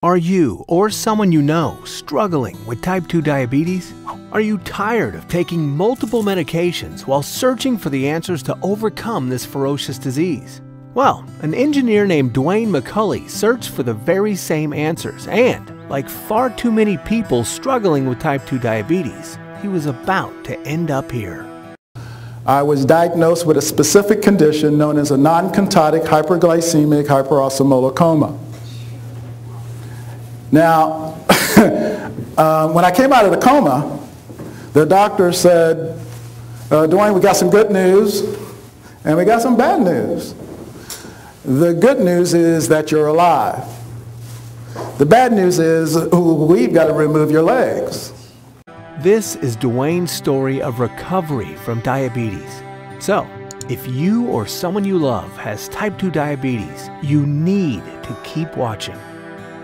Are you or someone you know struggling with type 2 diabetes? Are you tired of taking multiple medications while searching for the answers to overcome this ferocious disease? Well, an engineer named DeWayne McCulley searched for the very same answers, and, like far too many people struggling with type 2 diabetes, he was about to end up here. I was diagnosed with a specific condition known as a non-ketotic hyperglycemic hyperosmolar coma. Now, uh, when I came out of the coma, the doctor said, uh, DeWayne, we got some good news and we got some bad news. The good news is that you're alive. The bad news is we've got to remove your legs. This is DeWayne's story of recovery from diabetes. So, if you or someone you love has type 2 diabetes, you need to keep watching.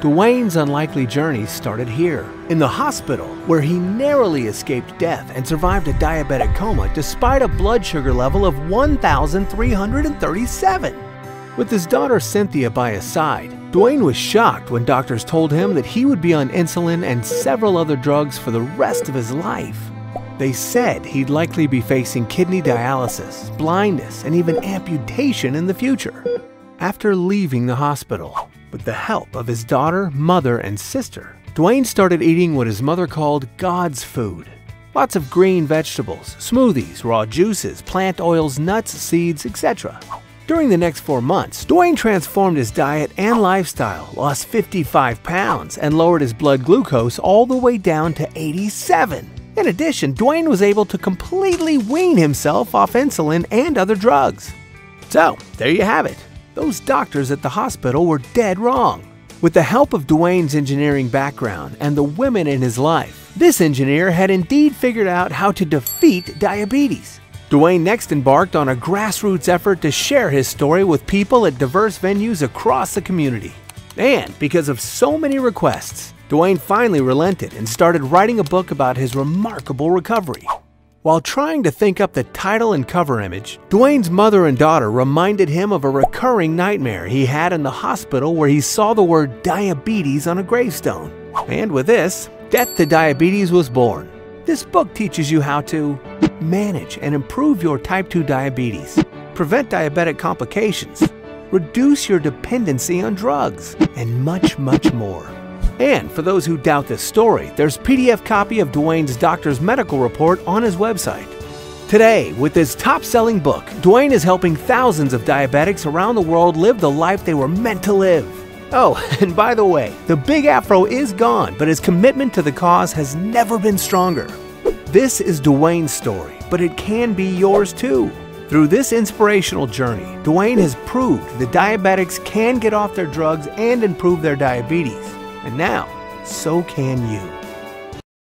DeWayne's unlikely journey started here, in the hospital, where he narrowly escaped death and survived a diabetic coma despite a blood sugar level of 1,337. With his daughter Cynthia by his side, DeWayne was shocked when doctors told him that he would be on insulin and several other drugs for the rest of his life. They said he'd likely be facing kidney dialysis, blindness, and even amputation in the future. After leaving the hospital, with the help of his daughter, mother, and sister, DeWayne started eating what his mother called God's food. Lots of green vegetables, smoothies, raw juices, plant oils, nuts, seeds, etc. During the next four months, DeWayne transformed his diet and lifestyle, lost 55 pounds, and lowered his blood glucose all the way down to 87. In addition, DeWayne was able to completely wean himself off insulin and other drugs. So, there you have it. Those doctors at the hospital were dead wrong. With the help of DeWayne's engineering background and the women in his life, this engineer had indeed figured out how to defeat diabetes. DeWayne next embarked on a grassroots effort to share his story with people at diverse venues across the community. And because of so many requests, DeWayne finally relented and started writing a book about his remarkable recovery. While trying to think up the title and cover image, DeWayne's mother and daughter reminded him of a recurring nightmare he had in the hospital where he saw the word diabetes on a gravestone. And with this, Death to Diabetes was born. This book teaches you how to manage and improve your type 2 diabetes, prevent diabetic complications, reduce your dependency on drugs, and much, much more. And for those who doubt this story, there's PDF copy of DeWayne's doctor's medical report on his website. Today, with his top-selling book, DeWayne is helping thousands of diabetics around the world live the life they were meant to live. Oh, and by the way, the big afro is gone, but his commitment to the cause has never been stronger. This is DeWayne's story, but it can be yours too. Through this inspirational journey, DeWayne has proved that diabetics can get off their drugs and improve their diabetes. And now, so can you.